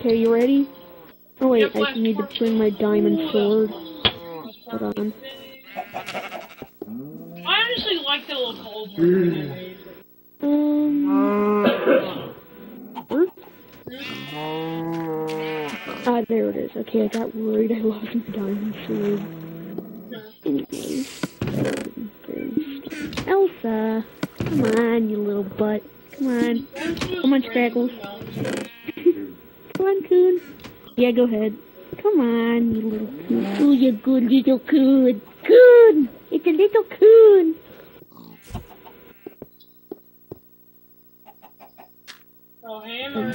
Okay, you ready? Oh wait, I need to bring my diamond sword. Hold on. I honestly like the little they made. Um. Ah, there it is. Okay, I got worried. I lost my diamond sword. Anyways. um. Elsa! Come on, you little butt. Come on. Come on, Scraggles. Come on, Coon. Yeah, go ahead. Come on, you little coon. Oh, you good little coon. Coon! It's a little coon. Oh, hammer.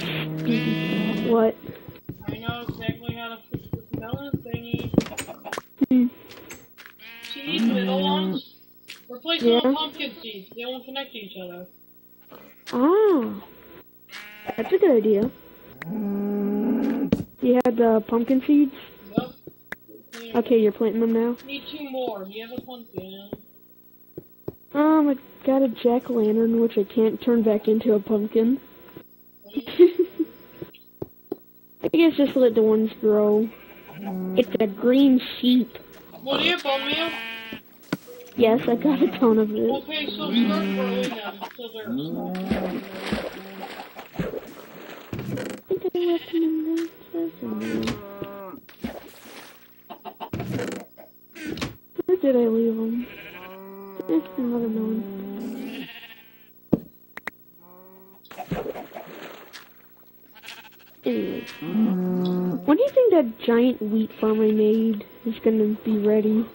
What? I know exactly how to fix this melon thingy. Hmm. See these middle ones? Replace them Yeah. with pumpkin seeds. They won't connect to each other. Ah. That's a good idea. You had the pumpkin seeds? Okay, you're planting them now? Need two more. Do you have a pumpkin? Um, I got a jack-o'-lantern, which I can't turn back into a pumpkin. I guess just let the ones grow. It's a green sheep. What do you have. Yes, I got a ton of it. Okay, so start growing them so they're in there. Where did I leave them? There's another one. Anyways. When do you think that giant wheat farm I made is gonna be ready?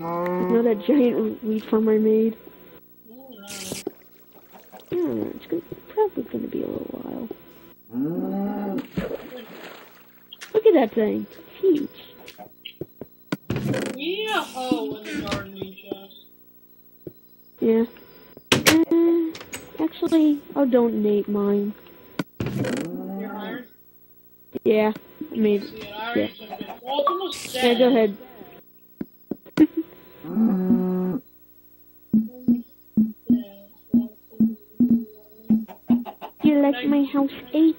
You know that giant wheat farm I made? Know, it's probably gonna be a little while. Look at that thing. It's huge. Hoe in the gardening chest. Yeah. Uh, actually, I'll donate mine. You're hired? Yeah, I already took it. Well. Yeah, go ahead. Do you like my house eight?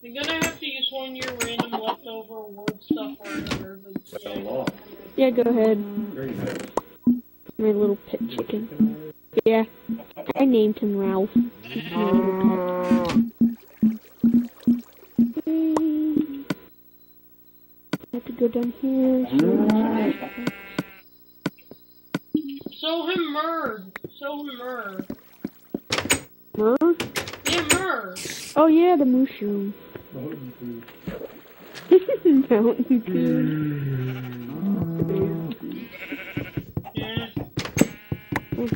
You're gonna have to use one of your random leftover word stuff or whatever. yeah. Yeah, go ahead. My little pet chicken. Yeah, I named him Ralph. go down here. Show him Murd. Show him Murd. Mer? Yeah, Murd. Oh yeah, the mushroom. Mountain Dew. Yeah. Oops.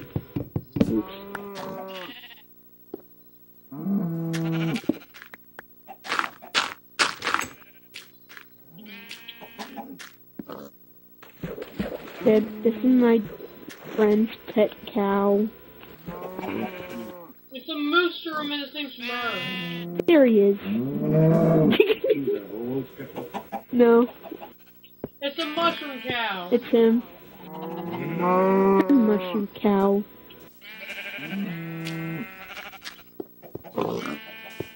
Dad, this is my friend's pet cow. It's a mushroom and his name's Murd. There he is. no, It's a mushroom cow. it's him. Mushroom cow.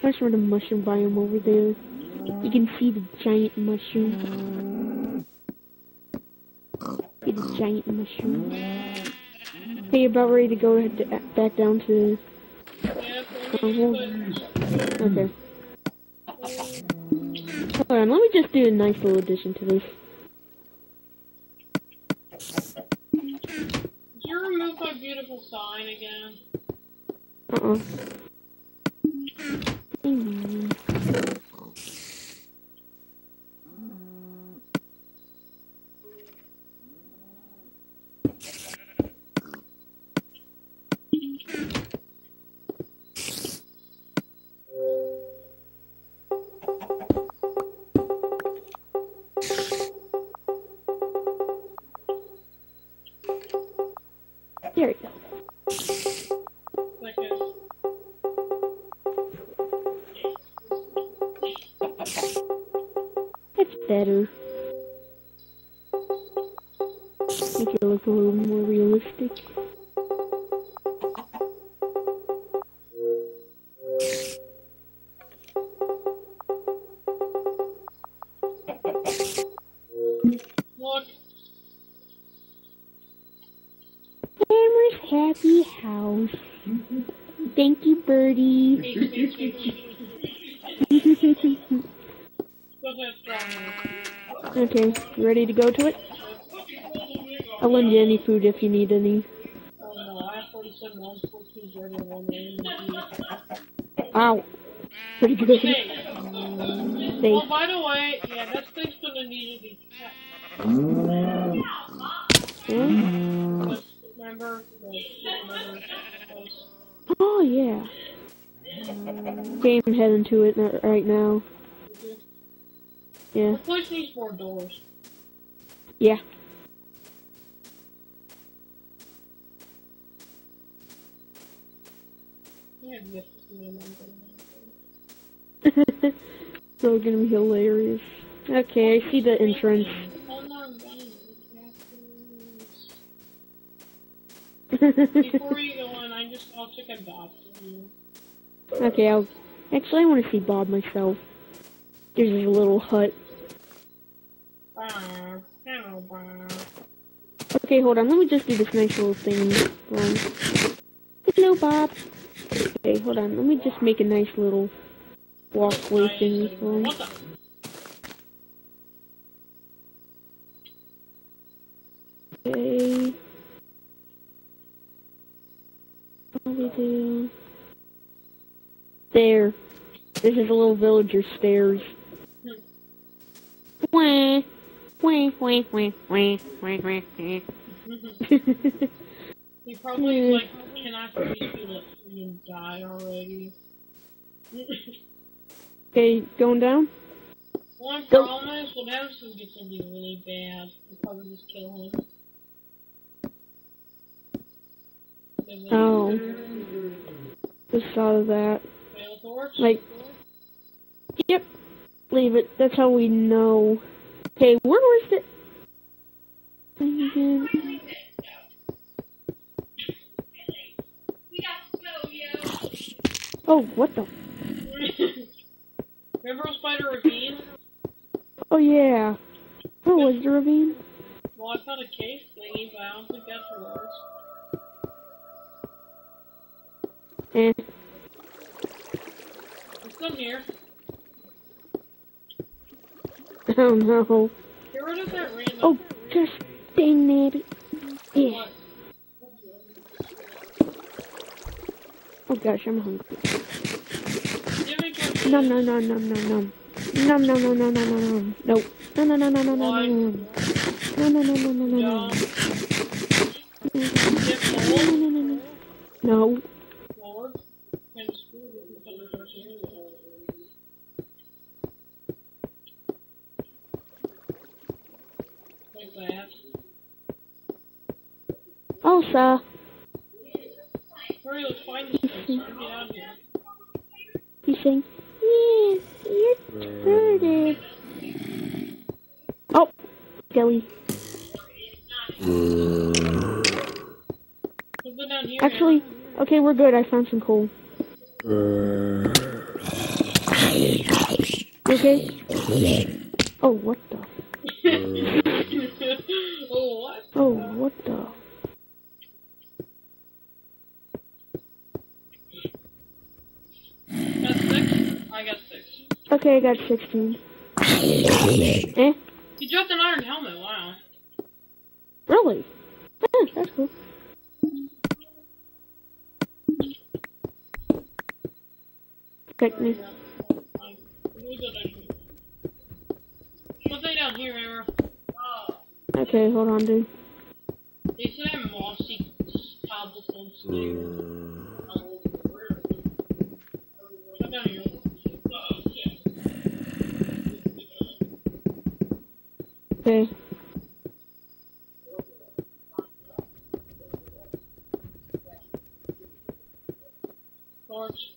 There's sort of mushroom biome over there. You can see the giant mushroom. Giant mushroom. Hey, about ready to go back down to. Yeah, so we hold- need to Okay. Hold on, let me just do a nice little addition to this. Did you remove my beautiful sign again? Uh better. Make it look a little more realistic. Ready to go to it? I'll lend you any food if you need any. Oh no, I have 47 ones, 14 0, 1 8, Ow. Pretty good. Safe. oh, by the way, yeah, that thing's gonna need to be checked. Yeah? Just remember remember. Oh, yeah. Okay, I'm heading to it right now. Yeah. The place needs more doors. Yeah. Yeah, it's me, so gonna be hilarious. Okay, I see the entrance. On. Before you go in, I just I'll check for you. okay, I'll. Actually, I want to see Bob myself. There's his little hut. Bob, Okay, hold on. Let me just do this nice little thing. Um, hello, Bob. Okay, hold on. Let me just make a nice little walkway thing. Um? Okay. What do we do? There. This is a little villager stairs. Wah. Wah, wah, wah, wah, wah, wah. He probably like, can I please it die already? okay, going down? One Go. problem is, what happens it gets something really bad? We'll probably just kill him. Oh. Just thought of that. Like, yep. Leave it. That's how we know. Okay, where was it? Oh, what the? Remember Spider Ravine? Oh, yeah. Where was the ravine? Well, I found a cave thingy, but I don't think that's what it was. Eh. It's still here. Oh, no. Get rid of that random. Oh, just dang it. Yeah. Oh, gosh, I'm hungry. Give me torch. Nom, nom, nom, nom, nom, nom. Nom, nom, nom, nom, nom, nom, nom. No. No, no, no, no, no, no, no, no. No, no, no, no, no, no, No. no. Get No, cold. no, no, no. No. Lord. Kind of screwed if you put the torch anyway. Like that. Elsa. Hurry, let's find this place. Get out of here. He's saying, yeah, you're hurted. Oh, Skelly. Let's go down here. Actually, okay, we're good. I found some coal. Okay? Oh, what the? oh, what? Oh, what the? Got six? I got six. Okay, I got 16. eh? You dropped an iron helmet, wow. Really? Eh, that's cool. Protect me. We go down here. What's that here, remember? Okay, hold on, dude. They said I'm mossy cobblestone stairs. Come down here. Okay. Torch.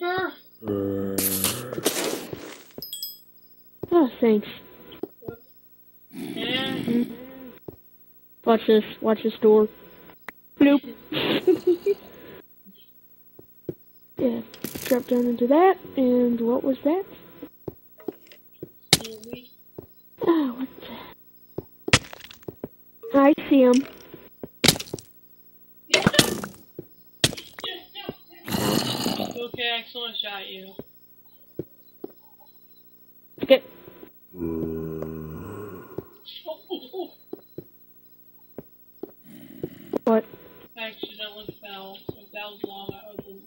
Reaper? Uh. Oh, thanks. Watch this. Watch this door. Bloop. yeah. Drop down into that. And what was that? Oh, what the? I see him. Okay, I accidentally shot you. Okay. What? I accidentally fell. If that was long, I opened.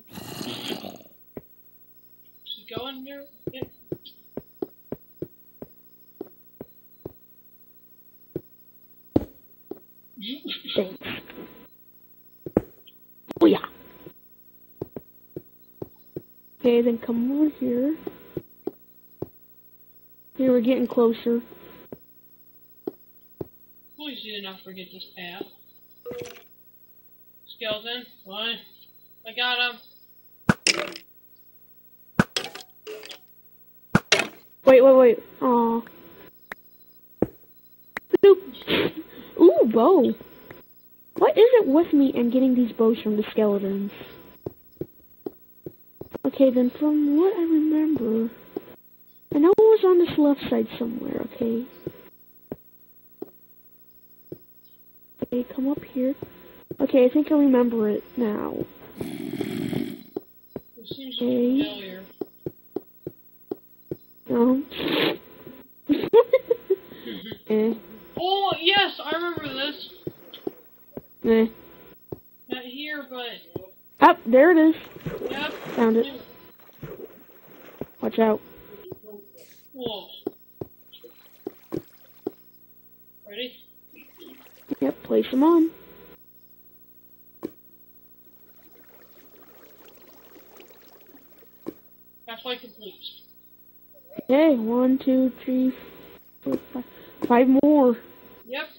Should go in here? Yeah. Thanks. Oh yeah. Okay, then come over here. Here, we're getting closer. Please do not forget this path. Skeleton, one. I got him. Wait, wait, wait. Aw. Ooh, bow. What is it with me and getting these bows from the skeletons? Okay, then from what I remember, I know it was on this left side somewhere, okay? Okay, come up here. Okay, I think I remember it now. Okay. familiar. Um. eh, Oh, yes, I remember this. eh. Not here, but. Up, there it is. Yep. Found it. Watch out. Whoa. Ready? Yep, place them on. Halfway complete. Okay, one, two, three, four, five, five more. Yep.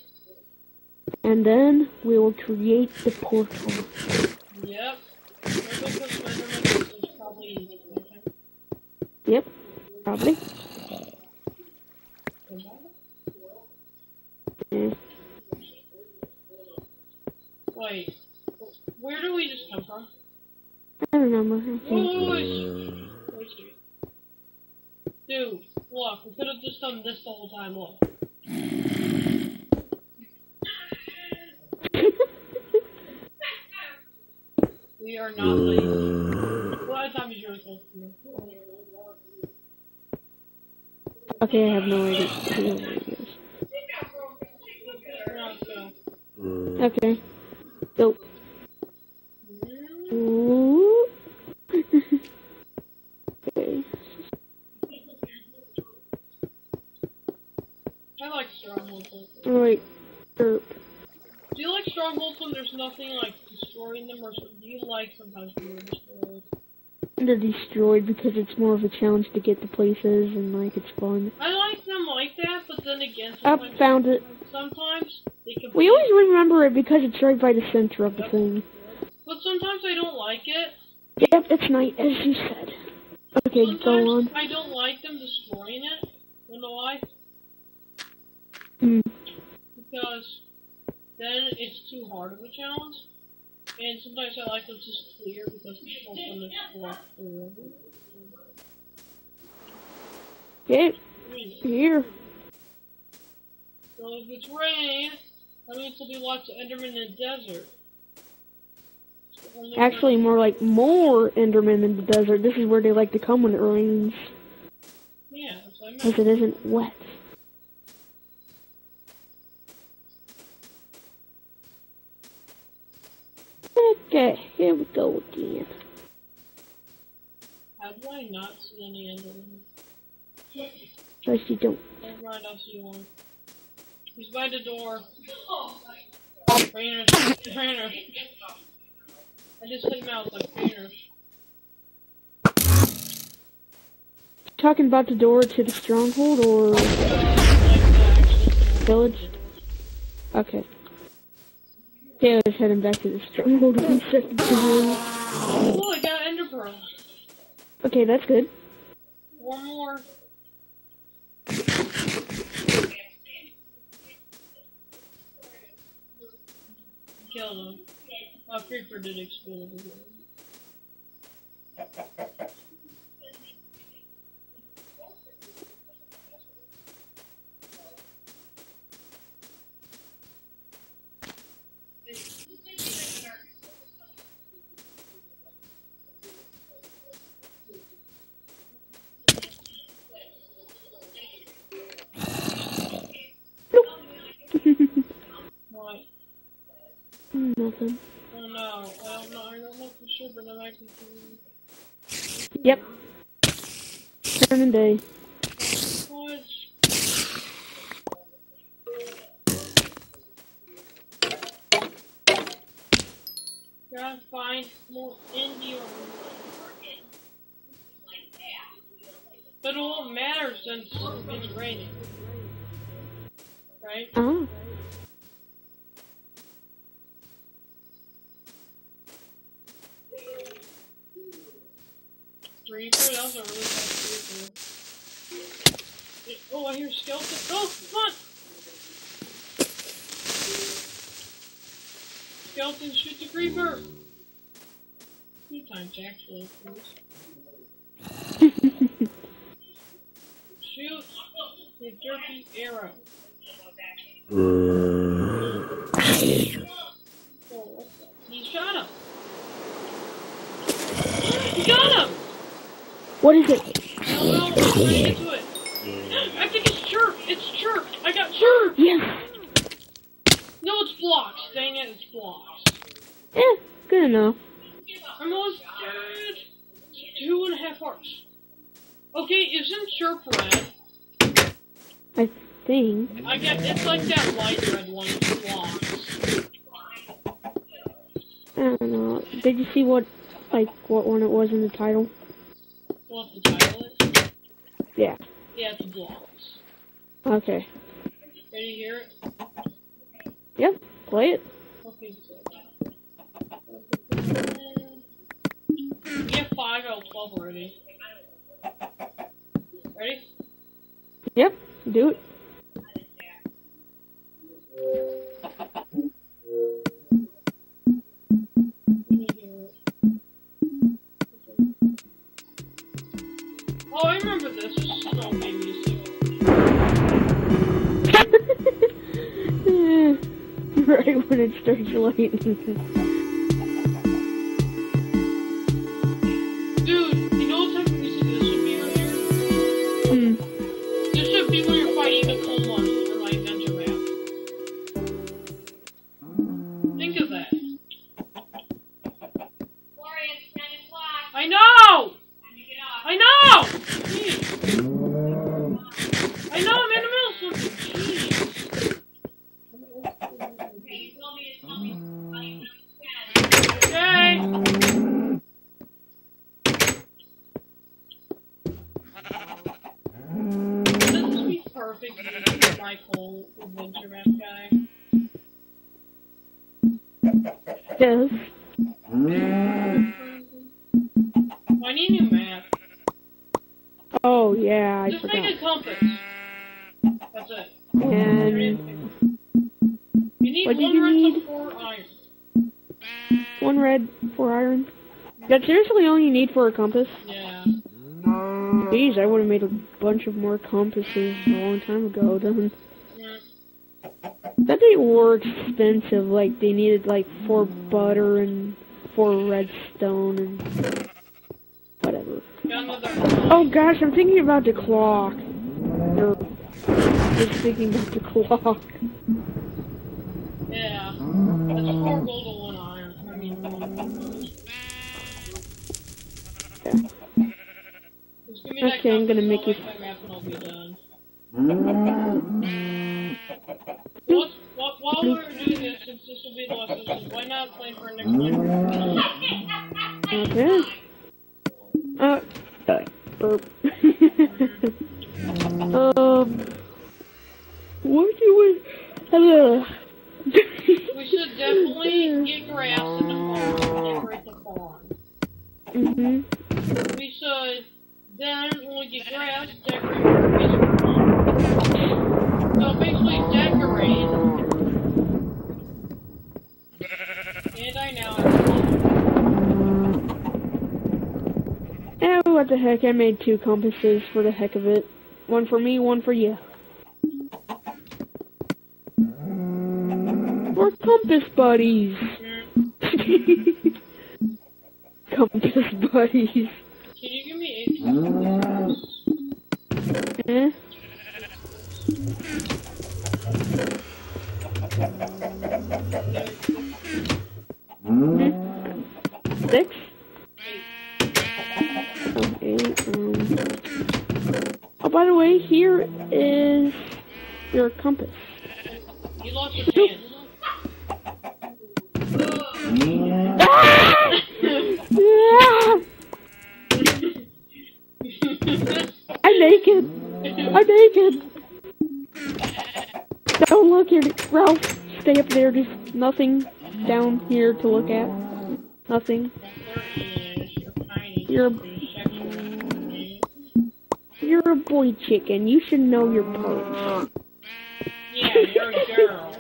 And then we will create the portal. Yep. Maybe I'll put Spider-Man because it's probably easy. Okay. Yep, probably. Eh, Wait. Where do we just come from? I remember. I Wait, think. wait, wait. Wait a second. Dude, look, we could have just done this the whole time, look. We are not late. What time is yours okay, I have no idea. I have no idea. No, let's go. Okay. Go. Ooh. okay. I like strongholds. Oh, wait. Erp. Do you like strongholds when there's nothing like destroying them, or do you like sometimes when they're destroyed? They're destroyed because it's more of a challenge to get to places and like it's fun. I like them like that, but then again, sometimes, found it. sometimes they can. We always remember it because it's right by the center of the thing. But sometimes I don't like it. Yep, it's night, as you said. Okay, Sometimes go on. I don't like them destroying it. You know why? Hmm. Because then it's too hard of a challenge. And sometimes I like them just clear because people can explore through. Okay, here. So if it's rain, that means there'll be lots of Endermen in the desert. Actually, more like more Endermen in the desert. This is where they like to come when it rains, Yeah, because it isn't wet. Okay, here we go again. How do I not see any Endermen? First, you don't. Never mind, I see one. He's by the door. Trainer, trainer. I just hit him out like trainer. Talking about the door to the stronghold or Like that, actually. village? Okay. Was heading back to the stronghold a second. Oh, I got Ender Pearl. Okay, that's good. One more. Killed him. Oh, creeper did explode. Nothing. Oh no, I don't know, I don't know for sure, but I might be Yep. Turning day. Gotta find more Indian. But it won't matter since it's raining. Right? Ah. Oh, I hear skeleton. Oh, come! Skeleton, shoot the creeper! Two times, actually. Shoot the derpy arrow. Oh. He shot him! He got him! What is it? No, no, I'm trying to get to it. I think it's chirp. It's chirp. I got chirp. Yes. No, it's blocks. Dang it, it's blocks. Eh, good enough. I'm almost dead. Two and a half hearts. Okay, isn't chirp red? I think. I get it's like that light red one. It's blocks. I don't know. Did you see what, like, what one it was in the title? What the? Yeah. Yeah, it's blocks. Okay. Ready to hear it? Yep. Play it. Okay, have five out of twelve already. Ready? Yep. Do it. Oh, I remember this. Right when it starts lightning. Oh yeah, I Just forgot. make a compass. That's it. And You need What one you red need? four iron. one red, four iron. That's seriously all you need for a compass? Yeah. Jeez, I would have made a bunch of more compasses a long time ago. Then yeah. that they were expensive. Like they needed like four butter and four redstone and whatever. Got another. Oh gosh, I'm thinking about the clock. Or just thinking about the clock. Yeah. That's four gold and one iron. I mean, me Okay, I'm gonna make you- light my map and I'll be done. What, what, while we're doing this, since this will be the last episode, why not play for next time? Okay. Uh, burp. um, what do we? Hello. We should definitely get grass in the farm and decorate the farm. mhm. We should then, when we get grass, decorate the farm. So basically decorate. And I now Eh, what the heck? I made two compasses for the heck of it. One for me, one for you. We're compass buddies. compass buddies. Can you give me eight? Eh? Six? Okay, um... Oh, by the way, here is your compass. You lost your! I'm naked! I'm naked! Don't look at Ralph. Stay up there. There's nothing down here to look at. Nothing. You're a boy chicken. You should know your pose. Yeah, you're a girl.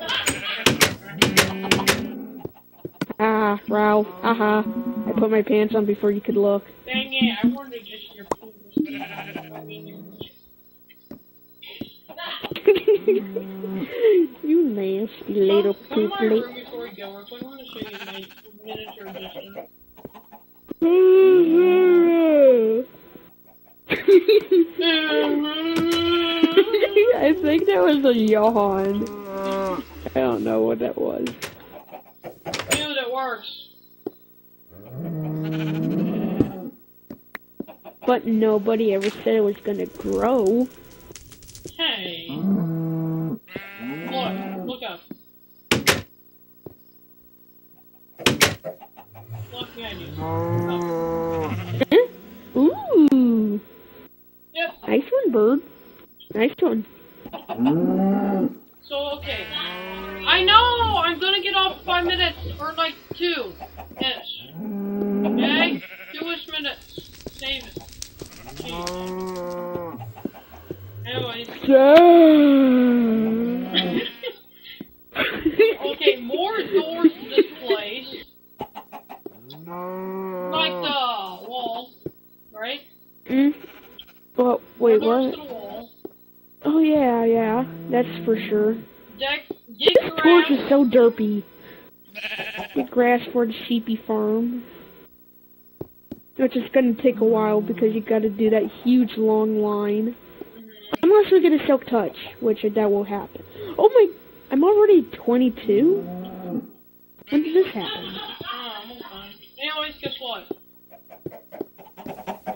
Ah, Ralph. Haha. I put my pants on before you could look. Dang it, I wanted just your penis. You nasty little Come to my pooplet. room before we go. I want to show you my miniature edition. I think that was a yawn. I don't know what that was. Dude, it works. But nobody ever said it was gonna grow. Hey. Look, look up. Look behind you. Hmm? Ooh. Yep. Nice one, bird. Nice one. So, okay. I know! I'm gonna get off five minutes, or like two minutes. Okay? Two-ish minutes. Save it. Jeez. Anyways. okay, more doors to this place. Like the wall. Right? mm. Well, wait, what? to the wall. Oh yeah, yeah. That's for sure. Deck, dig This grass. is so derpy. Get grass for the sheepy farm. Which is gonna take a while because you gotta do that huge long line. Unless we get a silk touch, which that will happen. Oh my, I'm already 22? When did this happen? Oh, I'm fine. Anyways, guess what?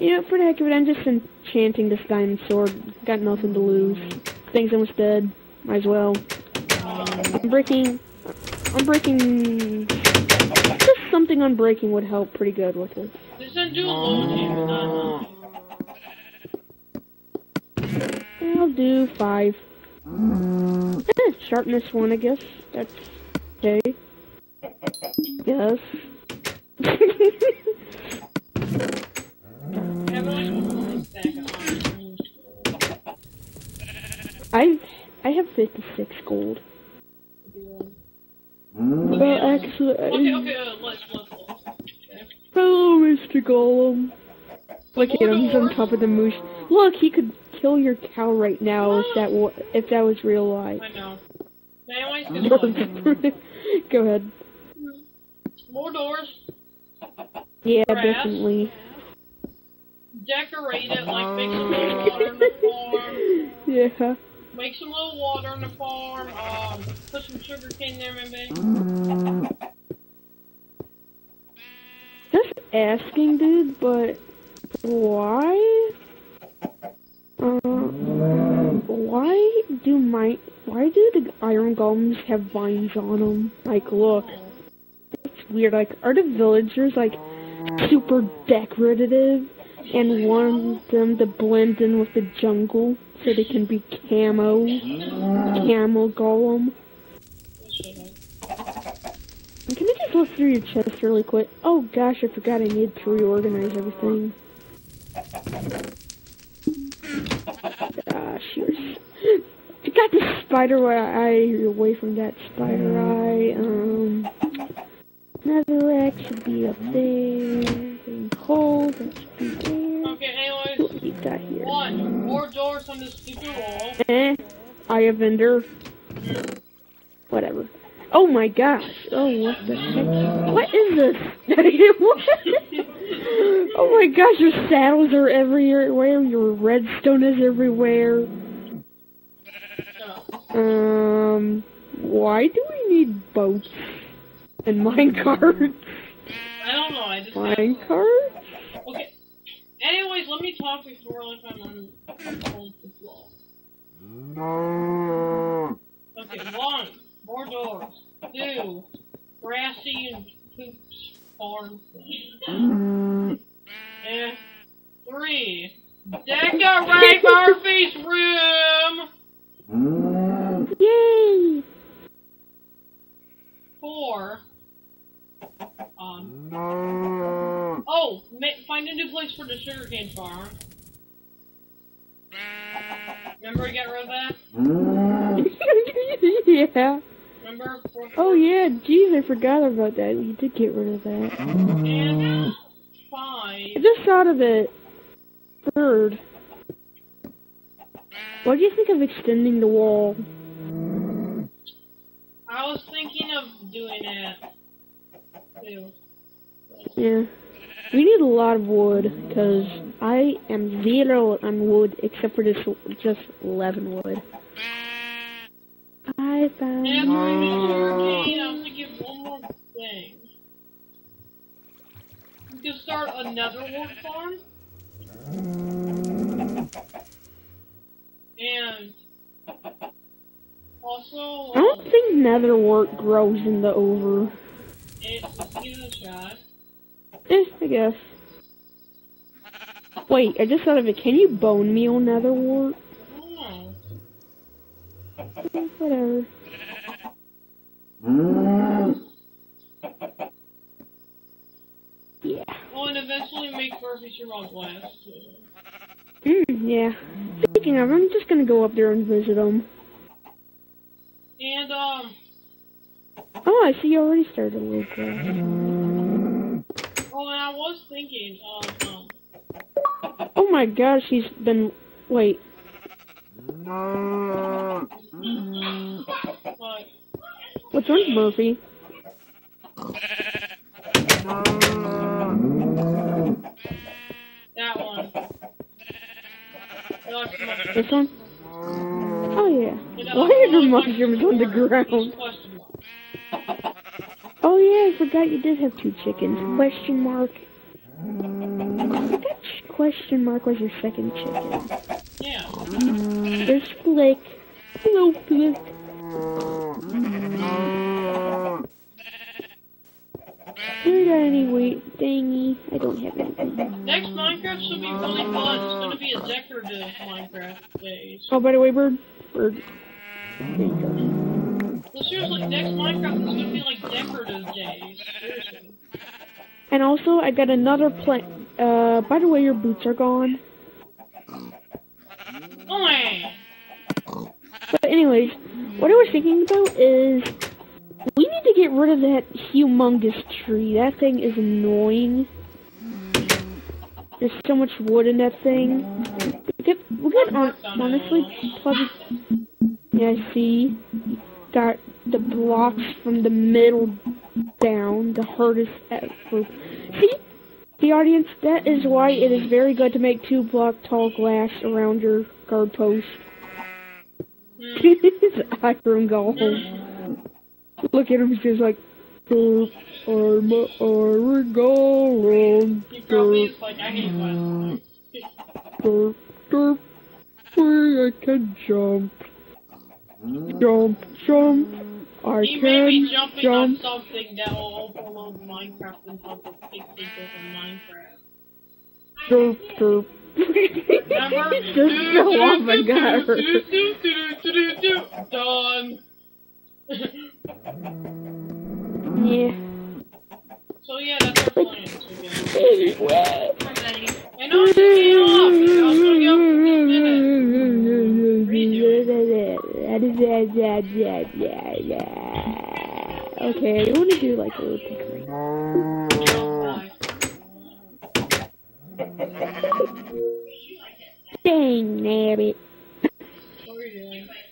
You know, for the heck of it, I'm just enchanting this diamond sword. Got nothing to lose. Thing's almost dead. Might as well. I'm breaking. I'm breaking. Just something on breaking would help pretty good with it. I'll do five. Eh, sharpness one, I guess. That's okay. Yes. Everyone stack of iron. I I have 56 gold. Well, actually, Okay, okay, uh, let's, let's, let's. Hello, Mr. Golem. Look at him, he's on top of the moose. Look, he could kill your cow right now if that wa- if that was real life. I know. Anyways. Go ahead. More doors. Yeah, Grass. definitely. decorate it, like make some little water in the farm, Yeah. Make some little water on the farm, um, put some sugar cane there maybe. Just asking, dude, but why? Uh, why do my why do the iron golems have vines on them? Like, look, it's weird. Like, are the villagers like super decorative and want them to blend in with the jungle so they can be camo, camel golem? Can I just look through your chest really quick? Oh gosh, I forgot I need to reorganize everything. Gosh, you're. s- I got the spider eye away from that spider eye. Um, netherrack should be up there. Cold, that should be there. Okay, anyways, What do here? one, more doors on this stupid wall. Eh, Eye of Ender. Whatever. Oh my gosh. Oh, what the heck? What is this? What? oh my gosh, your saddles are everywhere. Your redstone is everywhere. Um, why do we need boats and minecarts? I don't know, I just Minecarts? Okay. Anyways, let me talk before I time on hold the floor. Okay, one, more doors. Two, grassy and poops farm thing. And three, decorate Murphy's room. Yay! Four. Um. Oh, find a new place for the sugarcane farm. Remember we got rid of that? yeah. Remember? Oh yeah, jeez, I forgot about that. You did get rid of that. And five. I just thought of it. Third. What do you think of extending the wall? I was thinking of doing that too. Yeah. We need a lot of wood, because I am zero on wood, except for this just 11 wood. I found... And for a new hurricane, I was thinking of one more thing. We could start another wood farm. And also, I don't think nether wart grows in the over. it's a shot. Eh, I guess. Wait, I just thought of it. Can you bone meal nether wart? Oh, Eh, Whatever. Yeah. oh, and eventually make Murphy Sherlock glass too. Mm, yeah. Speaking of, I'm just gonna go up there and visit them. And um, Oh, I see you already started a little class. Oh, and I was thinking of um, Oh my gosh, he's been. Wait. like What's wrong, Murphy? that one. The mushroom. This one? Oh yeah. Why are the I like mushrooms on the ground? Question mark. Oh yeah, I forgot you did have two chickens. Question mark. That question mark was your second chicken. Yeah. There's Flick. Hello, Flick. Do you got any weight thingy? I don't have anything. Next Minecraft should be really fun. It's gonna be a decorative Minecraft days. Oh, by the way, Bird. Bird. There you go. Well, seriously, next Minecraft is gonna be like decorative days. Seriously. And also, I got another plan. Uh, by the way, your boots are gone. Oh. But anyways, what I was thinking about is we need to get rid of that humongous tree. That thing is annoying. There's so much wood in that thing. We could, we could hon- honestly probably. Yeah, I see. Got the blocks from the middle down, the hardest ever. See, The audience, that is why it is very good to make two block tall glass around your guard post. Hmm. His iron golem. Look at him, he's just like, "Derp, I'm a iron golem. He probably Derp, is like, I hate violence. derp, derp. Where I can jump. Jump, jump. I He may be can jumping jump. on something that will overload Minecraft and help us fix people in Minecraft. Derp, derp. Remember? just go off and got her. Do, do, do, do, do, do. Done. Yeah. so yeah, that's our plan. So. Anyway. And I'll just get off. I'll still get off in 15 minutes. Okay, I want to do like a little tinkering. Dang, nabbit.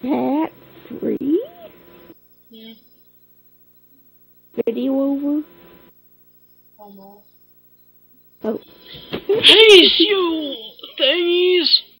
That free? Hmm. Video over? Almost. Oh. Peace, you thingies!